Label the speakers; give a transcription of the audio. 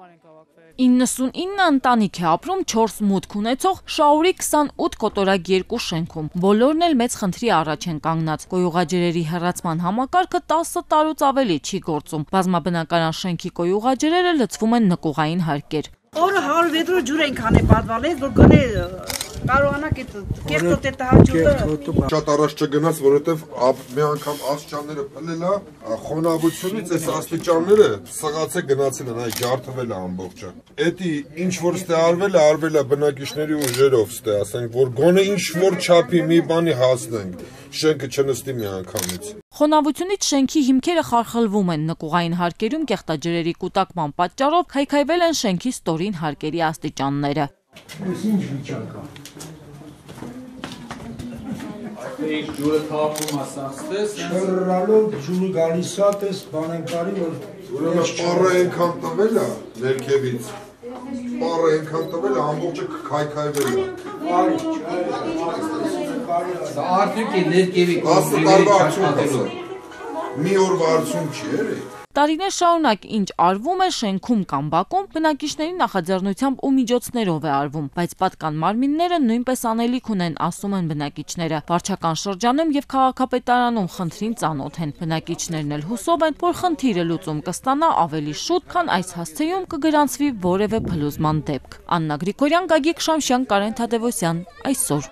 Speaker 1: համար ենք հավաքվել։
Speaker 2: 99 ընտանիք է ապրում 4 մուտք ունեցող Շաուրի 28 կոտորակ երկու շենքում։ Բոլորն էլ մեծ խնդրի առաջ են կանգնած։ Կոյուղաջրերի հեռացման համակարգը 10 տարուց ավելի չի գործում։ Բազմաբնակարան շենքի կոյուղաջրերը լցվում են նկուղային հարկեր։
Speaker 3: Օրը 100 վետրո ջուր ենք անի պատվալել, որ գոնե կարողանանք այդ կեղտոտ այդ հաջողը
Speaker 4: Շատ առաջ չգնաց, որովհետև մի անգամ աստիճանները փլել է, խոնավությունից այս աստիճանները սղացե գնացել են, այ ջարդվել է ամբողջը։ Էդի ինչ որ ստե արվել է, արվել է բնակիչների ուժերով ստե, ասենք, որ գոնե ինչ որ չափի մի բանի հասնենք, շենքը չնստի մի անգամից։
Speaker 2: Խոնավությունից շենքի հիմքերը խարխլվում են նկուղային հարկերում կեղտաջրերի կուտակման պատճառով քայքայվել են շենքի ստորին հարկերի աստիճանները։
Speaker 5: Այս ինչ վիճակ է։
Speaker 1: Այդ ջուրը թափում է սաստես,
Speaker 5: Շռալով ջուրը գալիս է, տես բան են կարի, որ
Speaker 4: Ուրեմն պարը այնքան տվել է ներքևից։ Պարը այնքան տվել է, ամբողջը քայքայվել է։
Speaker 5: բարի չէ, բարի է։
Speaker 1: սա արդյունք է ներքևի
Speaker 4: 10 տարվա արդյունք է։ Մի օրվա արդյունք չի, էլի։
Speaker 2: Տարիներ շարունակ ինչ արվում է շենքում կամ բակում, բնակիչների նախաձեռնությամբ ու միջոցներով է արվում, բայց պատկան մարմինները նույնպես անելիք ունեն, ասում են բնակիչները։ Վարչական շրջանում եւ քաղաքապետարանում խնդրին ծանոթ են։ Բնակիչներն էլ հուսով են, որ խնդիրը լուծում կստանա ավելի շուտ, քան այս հասցեում կգրանցվի որևէ փլուզման դեպք։ Աննա Գրիգորյան, Գագիկ Շամշյան, Կարեն Թադևոսյան, այսօր